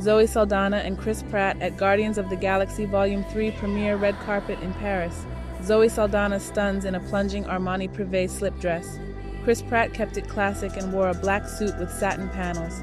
Zoe Saldana and Chris Pratt at Guardians of the Galaxy Volume 3 premiere red carpet in Paris. Zoe Saldana stuns in a plunging Armani Privé slip dress. Chris Pratt kept it classic and wore a black suit with satin panels.